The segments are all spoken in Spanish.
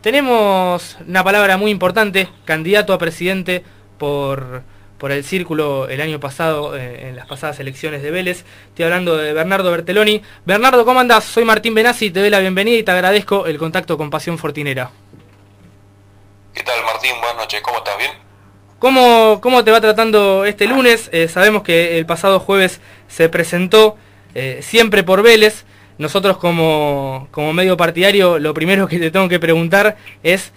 tenemos una palabra muy importante, candidato a presidente por, por el círculo el año pasado, eh, en las pasadas elecciones de Vélez. Estoy hablando de Bernardo Berteloni. Bernardo, ¿cómo andás? Soy Martín Benassi, te doy la bienvenida y te agradezco el contacto con Pasión Fortinera. ¿Qué tal Martín? Buenas noches, ¿cómo estás? ¿Bien? ¿Cómo, cómo te va tratando este lunes? Eh, sabemos que el pasado jueves se presentó eh, siempre por Vélez. Nosotros como, como medio partidario lo primero que te tengo que preguntar es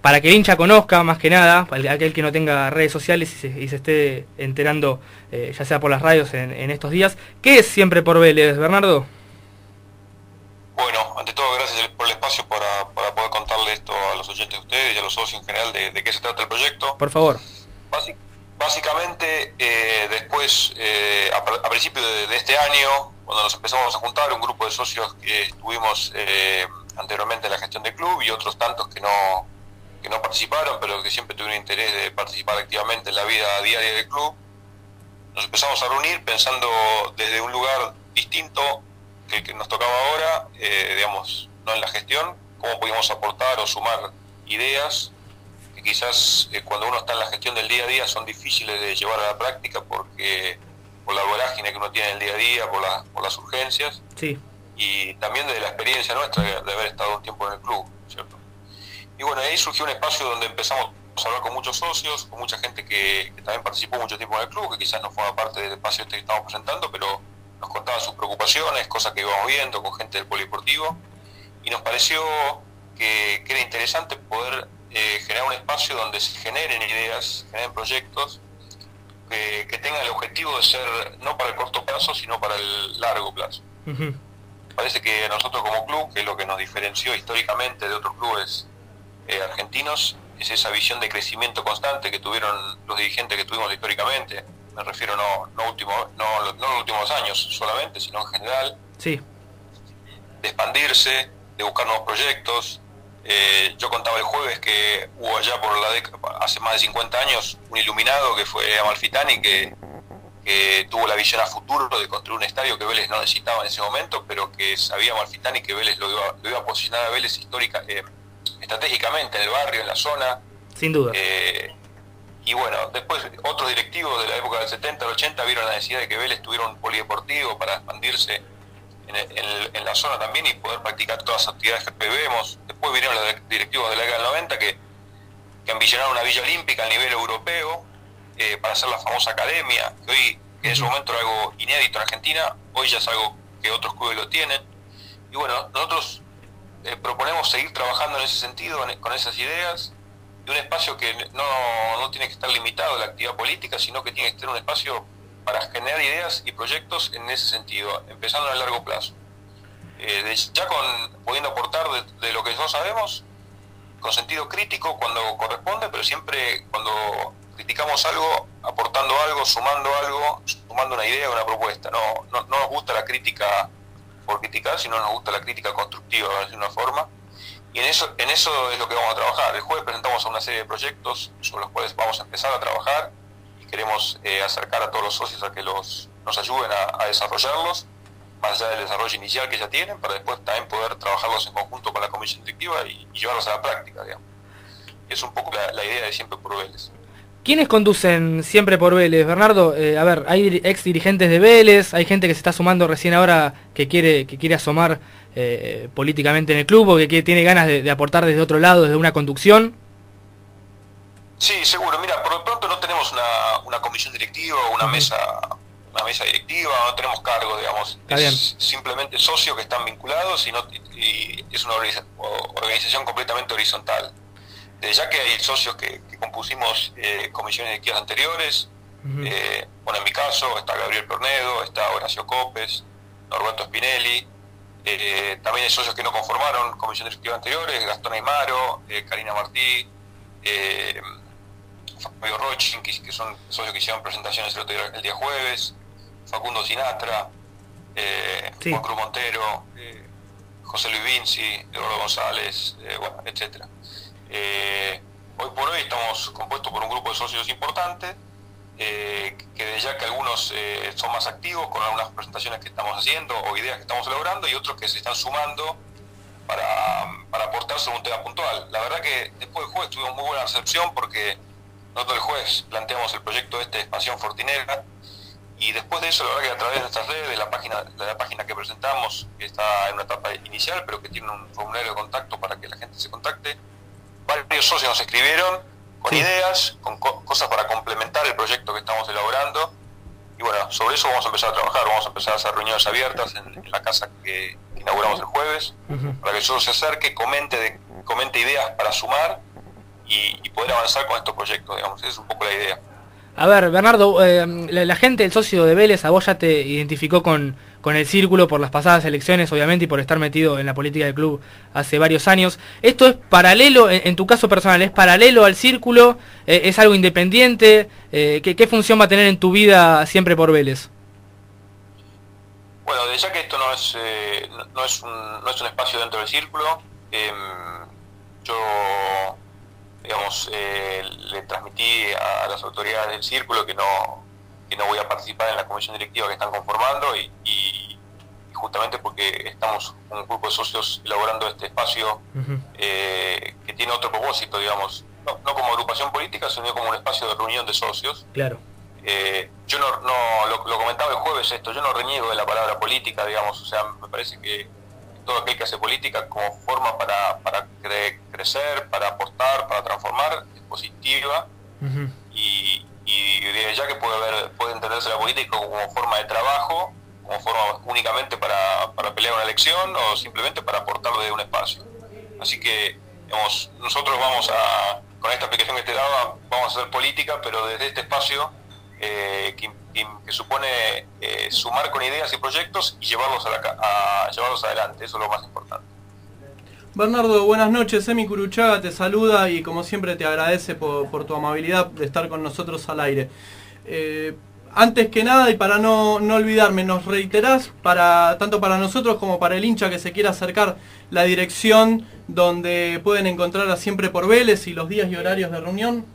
para que el hincha conozca más que nada, para aquel que no tenga redes sociales y se, esté enterando, eh, ya sea por las radios en, estos días, ¿qué es siempre por Vélez, Bernardo? Bueno, ante todo, gracias por el espacio para, poder contarle esto a los oyentes de ustedes y a los socios en general de, qué se trata el proyecto. Por favor. básicamente, eh, después, eh, a, principios de, este año, cuando nos empezamos a juntar, un grupo de socios que estuvimos anteriormente en la gestión del club y otros tantos que no que no participaron, pero que siempre tuvieron interés de participar activamente en la vida diaria del club, nos empezamos a reunir pensando desde un lugar distinto que el que nos tocaba ahora, eh, digamos, no en la gestión, cómo podíamos aportar o sumar ideas que quizás eh, cuando uno está en la gestión del día a día son difíciles de llevar a la práctica porque por la vorágine que uno tiene en el día a día, por, por las urgencias. Sí. Y también de la experiencia nuestra de haber estado un tiempo en el club, ¿cierto? Y bueno, ahí surgió un espacio donde empezamos a hablar con muchos socios, con mucha gente que, también participó mucho tiempo en el club, que quizás no forma parte del espacio este que estamos presentando, pero nos contaba sus preocupaciones, cosas que íbamos viendo con gente del polideportivo, y nos pareció que, era interesante poder eh, generar un espacio donde se generen ideas, se generen proyectos que, tengan el objetivo de ser no para el corto plazo, sino para el largo plazo. Parece que nosotros como club, que es lo que nos diferenció históricamente de otros clubes eh, argentinos es esa visión de crecimiento constante que tuvieron los dirigentes que tuvimos históricamente. Me refiero no, no, último, no, no los últimos años solamente, sino en general. Sí. De expandirse, de buscar nuevos proyectos. Eh, yo contaba el jueves que hubo allá por la década, hace más de 50 años un iluminado que fue Amalfitani que, que tuvo la visión a futuro de construir un estadio que Vélez no necesitaba en ese momento, pero que sabía Amalfitani que Vélez lo iba, lo iba a posicionar a Vélez histórica, eh, estratégicamente en el barrio, en la zona. Sin duda. Eh, y bueno, después otros directivos de la época del 70 al 80 vieron la necesidad de que Vélez tuviera un polideportivo para expandirse en, la zona también y poder practicar todas las actividades que vemos. Después vinieron los directivos de la década del 90 que, que ambicionaron una villa olímpica a nivel europeo eh, para hacer la famosa academia, que hoy en ese momento era algo inédito en Argentina, hoy ya es algo que otros clubes lo tienen. Y bueno, nosotros eh, proponemos seguir trabajando en ese sentido, con esas ideas, de un espacio que no, tiene que estar limitado a la actividad política, sino que tiene que ser un espacio para generar ideas y proyectos en ese sentido, empezando a largo plazo. Eh, ya con pudiendo aportar de, lo que nosotros sabemos, con sentido crítico cuando corresponde, pero siempre cuando criticamos algo, aportando algo, sumando algo, sumando una idea, una propuesta. No, no, no nos gusta la crítica por criticar, sino nos gusta la crítica constructiva, de una forma. Y en eso, en eso es lo que vamos a trabajar. El jueves presentamos una serie de proyectos sobre los cuales vamos a empezar a trabajar queremos eh, acercar a todos los socios a que los, nos ayuden a, desarrollarlos, más allá del desarrollo inicial que ya tienen, para después también poder trabajarlos en conjunto con la comisión directiva y, llevarlos a la práctica, digamos. Y es un poco la, idea de siempre por Vélez. ¿Quiénes conducen siempre por Vélez, Bernardo? Eh, a ver, hay ex dirigentes de Vélez, hay gente que se está sumando recién ahora que quiere, que quiere asomar eh, políticamente en el club o que, tiene ganas de, aportar desde otro lado, desde una conducción. Sí, seguro. Mira, por lo pronto no tenemos una, comisión directiva o una mesa una mesa directiva, no tenemos cargo, digamos. es simplemente socios que están vinculados y, no, y es una organización completamente horizontal. Ya que hay socios que, compusimos eh, comisiones directivas anteriores, eh, bueno, en mi caso está Gabriel Pernedo, está Horacio Copes, Norberto Spinelli, eh, también hay socios que no conformaron comisiones directivas anteriores, Gastón Aymaro, Karina Martí, Fabio Rochin, que, son socios que hicieron presentaciones el, día jueves, Facundo Sinatra, Juan Cruz Montero, José Luis Vinci, Eduardo González, bueno, etcétera. Eh, hoy por hoy estamos compuestos por un grupo de socios importantes, eh, que de ya que algunos eh, son más activos con algunas presentaciones que estamos haciendo o ideas que estamos elaborando y otros que se están sumando para, para aportar sobre un tema puntual. La verdad que después del jueves tuvimos muy buena recepción porque nosotros el jueves planteamos el proyecto este de expansión fortinera y después de eso, la verdad que a través de nuestras redes, de la página, de la página que presentamos, que está en una etapa inicial, pero que tiene un formulario de contacto para que la gente se contacte, varios socios nos escribieron con ideas, con cosas para complementar el proyecto que estamos elaborando. Y bueno, sobre eso vamos a empezar a trabajar, vamos a empezar a hacer reuniones abiertas en, la casa que, inauguramos el jueves, para que el socio se acerque, comente, comente ideas para sumar y, y poder avanzar con estos proyectos, digamos. Esa es un poco la idea. A ver, Bernardo, eh, la, gente, el socio de Vélez, a vos ya te identificó con, el círculo por las pasadas elecciones, obviamente, y por estar metido en la política del club hace varios años. ¿Esto es paralelo, en, tu caso personal, es paralelo al círculo? Eh, ¿Es algo independiente? Eh, ¿qué, función va a tener en tu vida siempre por Vélez? Bueno, ya que esto no es, no, es un, no es un espacio dentro del círculo, em, yo digamos, eh, le transmití a las autoridades del círculo que no, que no voy a participar en la comisión directiva que están conformando y, justamente porque estamos un grupo de socios elaborando este espacio eh, que tiene otro propósito, digamos, no, como agrupación política, sino como un espacio de reunión de socios. Claro. Eh, yo no, no lo, lo, comentaba el jueves esto, yo no reniego de la palabra política, digamos, o sea, me parece que todo aquel que hace política como forma para, para crecer, para aportar, para transformar, es positiva. y, y ya que puede, haber, puede entenderse la política como forma de trabajo, como forma únicamente para, para pelear una elección o simplemente para aportarlo de un espacio. Así que digamos, nosotros vamos a, con esta aplicación que te daba, vamos a hacer política, pero desde este espacio eh, que, supone eh, sumar con ideas y proyectos y llevarlos, a, llevarlos adelante, eso es lo más importante. Bernardo, buenas noches, Emi Curuchaga te saluda y como siempre te agradece por, tu amabilidad de estar con nosotros al aire. Eh, antes que nada y para no, olvidarme, ¿nos reiterás para, tanto para nosotros como para el hincha que se quiera acercar la dirección donde pueden encontrar a Siempre por Vélez y los días y horarios de reunión?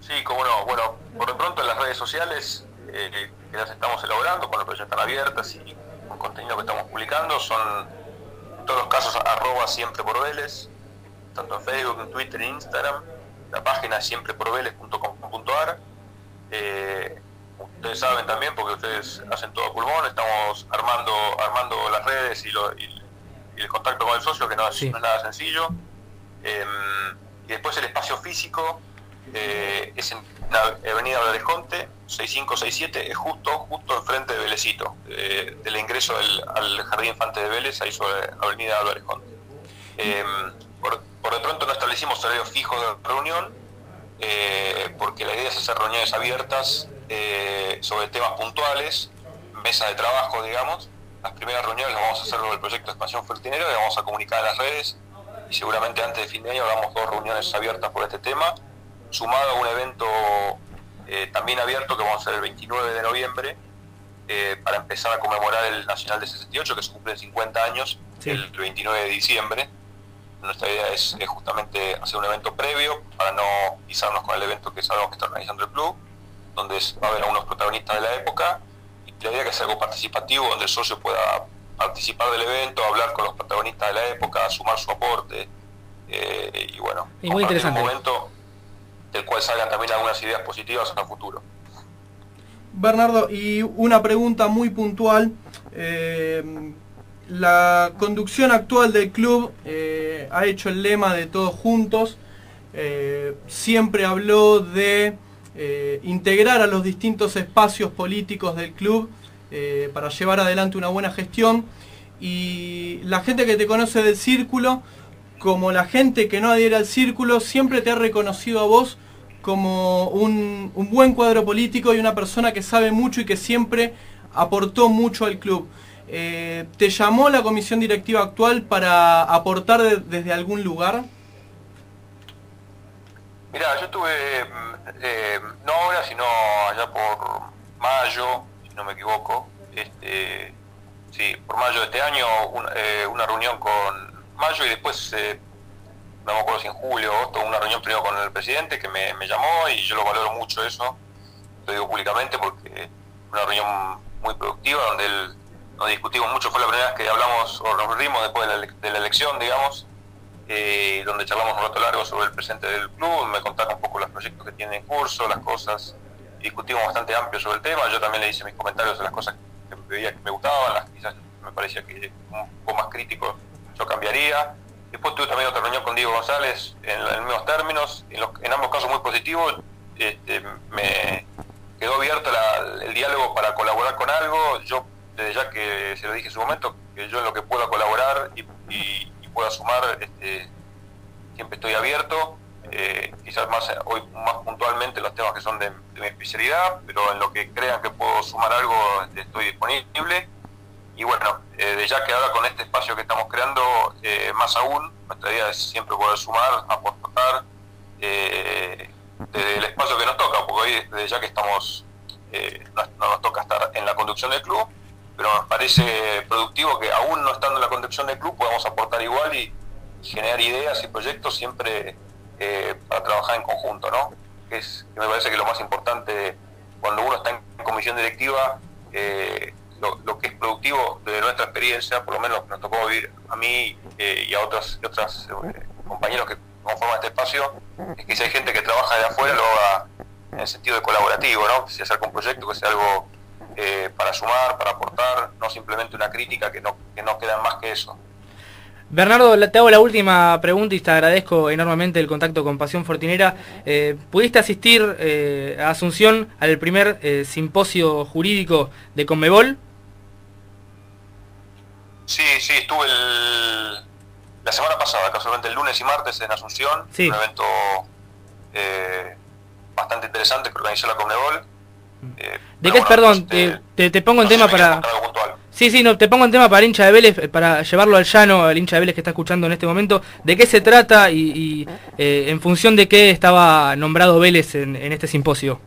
Sí, como no. Bueno, por de pronto en las redes sociales eh, que las estamos elaborando, con ya están abiertas y con contenido que estamos publicando, son en todos los casos arroba siempre por Vélez, tanto en Facebook, en Twitter e Instagram. La página es siempreporveles.com.ar. Eh, ustedes saben también, porque ustedes hacen todo pulmón, estamos armando armando las redes y, el contacto con el socio, que no, es nada sencillo. Em, y después el espacio físico, eh, es en la avenida Varejonte, 6567, es justo, justo enfrente de Velecito, eh, del ingreso al Jardín Infante de Vélez, ahí sobre avenida Álvarez Conte. Em, por, de pronto no establecimos horarios fijos de reunión, eh, porque la idea es hacer reuniones abiertas sobre temas puntuales, mesa de trabajo, digamos. Las primeras reuniones las vamos a hacer sobre el proyecto de expansión fertinero y vamos a comunicar a las redes. Y seguramente antes de fin de año hagamos dos reuniones abiertas por este tema sumado a un evento eh, también abierto que vamos a hacer el 29 de noviembre eh, para empezar a conmemorar el Nacional de 68 que se cumple 50 años el 29 de diciembre. Nuestra idea es, justamente hacer un evento previo para no pisarnos con el evento que sabemos que está organizando el club, donde va a haber algunos protagonistas de la época y la idea es que sea algo participativo donde el socio pueda participar del evento, hablar con los protagonistas de la época, sumar su aporte eh, y bueno, y muy interesante. un momento del cual salgan también algunas ideas positivas a futuro. Bernardo, y una pregunta muy puntual. Eh, la conducción actual del club eh, ha hecho el lema de todos juntos. Eh, siempre habló de integrar a los distintos espacios políticos del club para llevar adelante una buena gestión. Y la gente que te conoce del círculo, como la gente que no adhiere al círculo, siempre te ha reconocido a vos como un, buen cuadro político y una persona que sabe mucho y que siempre aportó mucho al club. Eh, ¿Te llamó la comisión directiva actual para aportar desde algún lugar? Mira, yo tuve, mm, eh, no ahora, sino allá por mayo, si no me equivoco, este, sí, por mayo de este año, eh, una reunión con mayo y después no me acuerdo si en julio o agosto, una reunión primero con el presidente que me, llamó y yo lo valoro mucho eso, lo digo públicamente porque una reunión muy productiva donde él nos discutimos mucho, fue la primera vez que hablamos o nos rimos después de la, elección, digamos, eh, donde charlamos un rato largo sobre el presente del club, me contaron un poco los proyectos que tienen en curso, las cosas, discutimos bastante amplio sobre el tema, yo también le hice mis comentarios de las cosas que veía que me gustaban, las quizás me parecía que un poco más crítico yo cambiaría. Después tuve también otra reunión con Diego González en, los mismos términos, en, ambos casos muy positivos, este, me quedó abierto el diálogo para colaborar con algo, yo desde ya que se lo dije en su momento, que yo en lo que pueda colaborar y, pueda sumar, este, siempre estoy abierto, eh, quizás más hoy más puntualmente los temas que son de, mi especialidad, pero en lo que crean que puedo sumar algo este, estoy disponible. Y bueno, eh, de ya que ahora con este espacio que estamos creando, eh, más aún, nuestra idea es siempre poder sumar, aportar eh, desde el espacio que nos toca, porque hoy desde ya que estamos, no, no nos toca estar en la conducción del club, pero nos parece productivo que aún no estando en la conducción del club podamos aportar igual y generar ideas y proyectos siempre para trabajar en conjunto, ¿no? Que, es, me parece que lo más importante cuando uno está en comisión directiva, lo, que es productivo de nuestra experiencia, por lo menos nos tocó vivir a mí eh, y a otros, otros compañeros que conforman este espacio, es que si hay gente que trabaja de afuera, lo haga en el sentido de colaborativo, ¿no? Si acerca un proyecto, que sea algo eh, para sumar, para aportar, no simplemente una crítica que no, que no queda más que eso. Bernardo, te hago la última pregunta y te agradezco enormemente el contacto con Pasión Fortinera. Eh, ¿Pudiste asistir eh, a Asunción al primer simposio jurídico de Conmebol? Sí, sí, estuve la semana pasada, casualmente el lunes y martes en Asunción, un evento bastante interesante que organizó la Conmebol eh, ¿De qué es, perdón? Este, te, pongo en tema para... Sí, sí, no, te pongo en tema para el hincha de Vélez, eh, para llevarlo al llano, al hincha de Vélez que está escuchando en este momento, ¿de qué se trata y, eh, en función de qué estaba nombrado Vélez en, este simposio?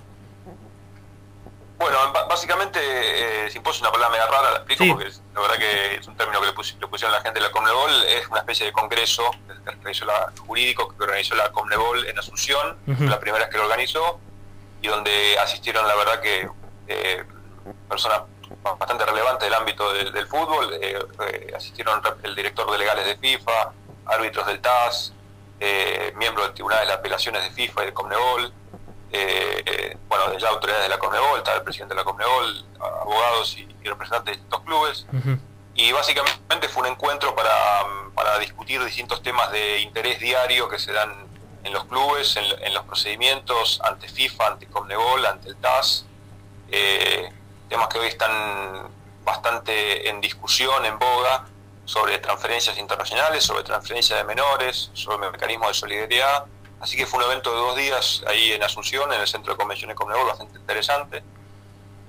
Bueno, básicamente eh, simposio es una palabra media rara, la explico porque la verdad que es un término que le, pusieron la gente de la Comnebol, es una especie de congreso jurídico que organizó la Comnebol en Asunción, la primera vez que lo organizó, y donde asistieron, la verdad que eh, personas bastante relevantes del ámbito del, fútbol, eh, eh, asistieron el director de legales de FIFA, árbitros del TAS, miembros del Tribunal de Apelaciones de FIFA y de Comnebol, bueno, ya autoridades de la Comnebol, estaba el presidente de la Comnebol, abogados y, representantes de estos clubes. Y básicamente fue un encuentro para, para discutir distintos temas de interés diario que se dan en los clubes, en, los procedimientos ante FIFA, ante Comnebol, ante el TAS, eh, temas que hoy están bastante en discusión, en boga, sobre transferencias internacionales, sobre transferencias de menores, sobre mecanismos de solidaridad. Así que fue un evento de dos días ahí en Asunción, en el Centro de Convenciones Comnebol, bastante interesante.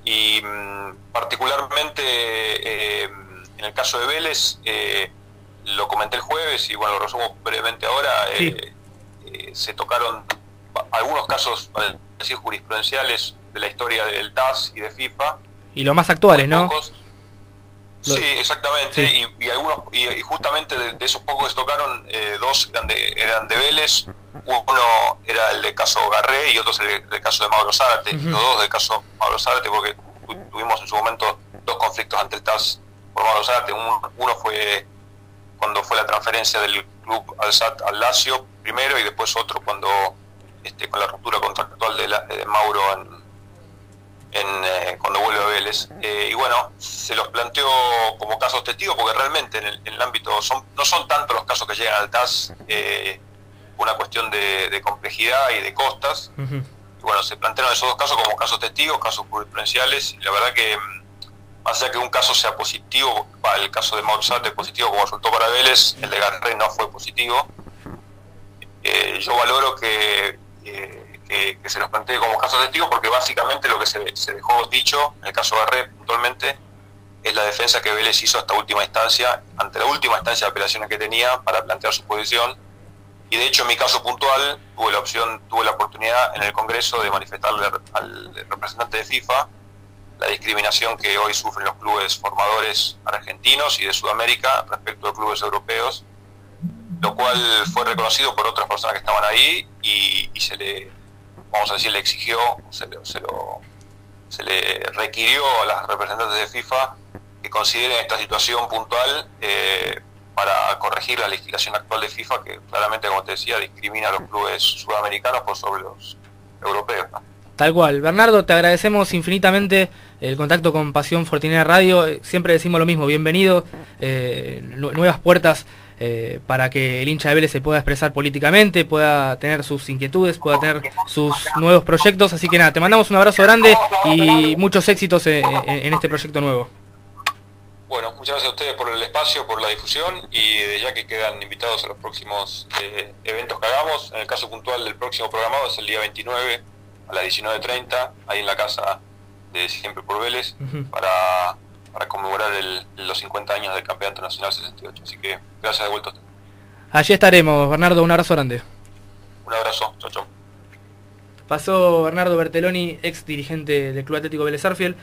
Y mm, particularmente eh, en el caso de Vélez, eh, lo comenté el jueves y bueno, lo resumo brevemente ahora. Eh, se tocaron algunos casos, decir, jurisprudenciales de la historia del TAS y de FIFA. Y los más actuales, ¿no? Sí, exactamente. Y, algunos y, justamente de, esos pocos que se tocaron, eh, dos eran de, eran de Vélez, uno era el de caso Garré y otro el, el caso de Mauro Zárate, los dos del caso Mauro Zárate, porque tuvimos en su momento dos conflictos ante el TAS por Mauro Zárate. uno fue cuando fue la transferencia del club al SAT al Lazio primero y después otro cuando este, con la ruptura contractual de, Mauro en, eh, cuando vuelve a Vélez. Eh, y bueno, se los planteó como casos testigos porque realmente en el, ámbito son, no son tantos los casos que llegan al TAS, eh, una cuestión de, complejidad y de costas. Y bueno, se plantearon esos dos casos como casos testigos, casos jurisprudenciales, y la verdad que mm, más allá que un caso sea positivo, el caso de Mozart es positivo como resultó para Vélez, el de Garré no fue positivo. Eh, yo valoro que, que, se los plantee como caso testigo porque básicamente lo que se, dejó dicho en el caso de puntualmente es la defensa que Vélez hizo hasta última instancia, ante la última instancia de apelaciones que tenía para plantear su posición. Y de hecho en mi caso puntual tuve la opción, tuve la oportunidad en el Congreso de manifestarle al representante de FIFA la discriminación que hoy sufren los clubes formadores argentinos y de Sudamérica respecto a clubes europeos, lo cual fue reconocido por otras personas que estaban ahí y, se le, vamos a decir, le exigió, se, le, se, le requirió a las representantes de FIFA que consideren esta situación puntual eh, para corregir la legislación actual de FIFA, que claramente, como te decía, discrimina a los clubes sudamericanos por sobre los europeos. Tal cual. Bernardo, te agradecemos infinitamente el contacto con Pasión Fortinera Radio. Siempre decimos lo mismo, bienvenido, eh, nuevas puertas eh, para que el hincha de Vélez se pueda expresar políticamente, pueda tener sus inquietudes, pueda tener sus nuevos proyectos. Así que nada, te mandamos un abrazo grande y muchos éxitos en este proyecto nuevo. Bueno, muchas gracias a ustedes por el espacio, por la difusión y ya que quedan invitados a los próximos eh, eventos que hagamos. En el caso puntual del próximo programado es el día 29 a las 19.30, ahí en la casa de Siempre por Vélez, para, conmemorar los 50 años del Campeonato Nacional 68. Así que gracias de vuelta. Allí estaremos, Bernardo, un abrazo grande. Un abrazo, chao, chao. Pasó Bernardo Berteloni, ex dirigente del Club Atlético Vélez Arfiel.